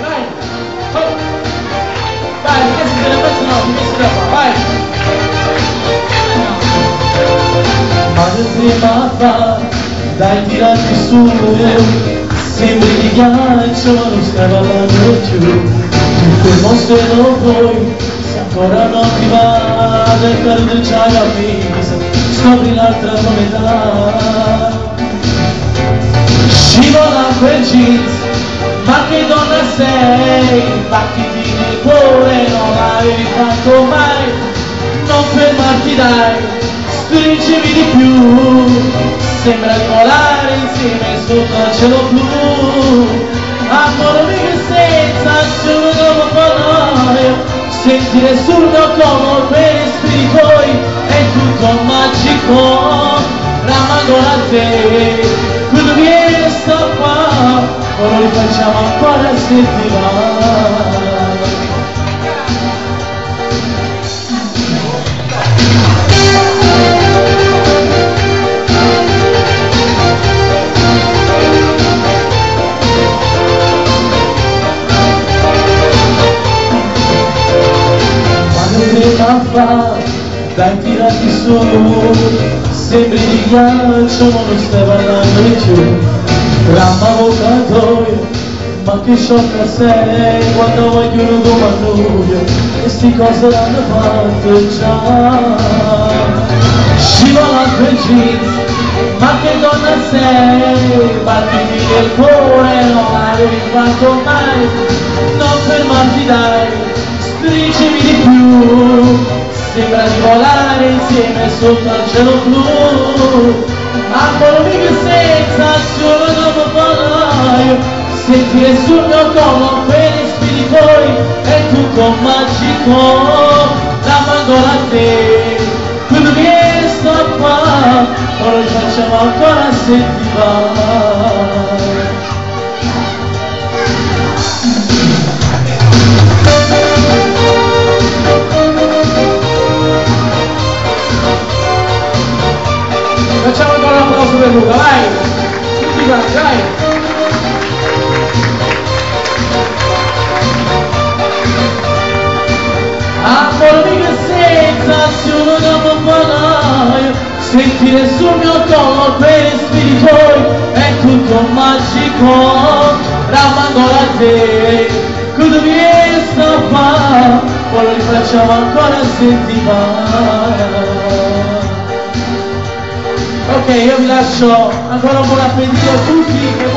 Vai. Oh. Vai, mi piace bene, pezzo no, mi piace dopo, vai. Madre tremava dai tirati su Sembri di ghiaccio, non stai ballando più Quel mostro è noi, se ancora non ti va Del perdo c'hai la vita, scopri l'altra tua metà Scivola quel jeans che donna sei? Battiti nel cuore non l'avevi fatto mai non fermarti dai stringimi di più. Sembra di volare insieme sotto al cielo blu. Amore che senza dopo parole sentire collo quei respiri tuoi è tutto magico. Ramango a te. Quando viene li facciamo ancora se ti va prima fa dai tirati su sembri di ghiaccio ma non stai ballando di più. Vocatoio ma che sciocca sei quando voglio un domanduio e sti cose l'hanno fatto già. Scivola quel jeans ma che donna sei? Battiti nel cuore non l'avevi fatto mai. Non fermarti dai stringimi di più. Sembra di volare insieme sotto al cielo blu. Amore che senza solo sul mio collo quei respiri tuoi è tutto magico la a te. Quando vieni sto qua ora facciamo ancora se ti va sensazione dopo parlare Sentire sul mio collo quei respiri tuoi È tutto magico Ramando a te Quando vieni sto qua Poi lo rifacciamo ancora se ti va Ok, io vi lascio ancora un buon appetito a tutti.